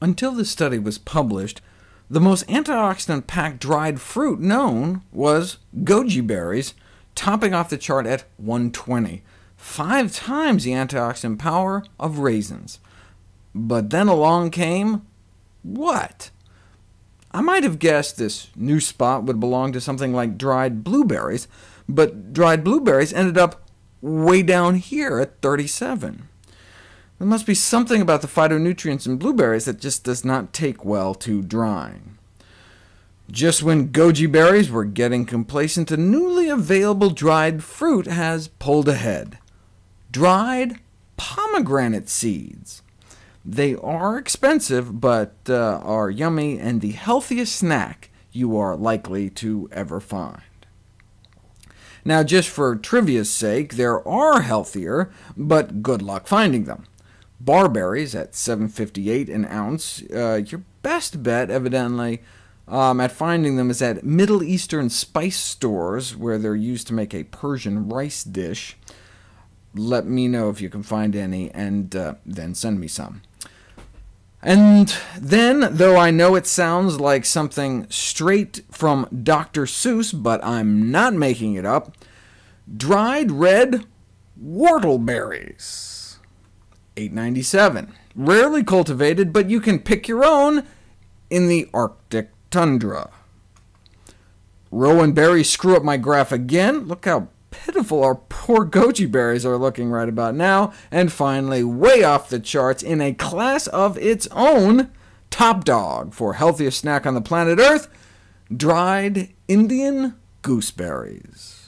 Until this study was published, the most antioxidant-packed dried fruit known was goji berries, topping off the chart at 120, five times the antioxidant power of raisins. But then along came what? I might have guessed this new spot would belong to something like dried blueberries, but dried blueberries ended up way down here at 37. There must be something about the phytonutrients in blueberries that just does not take well to drying. Just when goji berries were getting complacent, a newly available dried fruit has pulled ahead. Dried pomegranate seeds. They are expensive, but uh, are yummy and the healthiest snack you are likely to ever find. Now, just for trivia's sake, there are healthier, but good luck finding them. Barberries at 7.58 an ounce. Uh, your best bet, evidently, um, at finding them is at Middle Eastern spice stores, where they're used to make a Persian rice dish. Let me know if you can find any, and uh, then send me some. And then, though I know it sounds like something straight from Dr. Seuss, but I'm not making it up, dried red whortleberries. 897. Rarely cultivated, but you can pick your own in the Arctic tundra. Rowan berries screw up my graph again. Look how pitiful our poor goji berries are looking right about now. And finally, way off the charts in a class of its own, top dog for healthiest snack on the planet Earth, dried Indian gooseberries.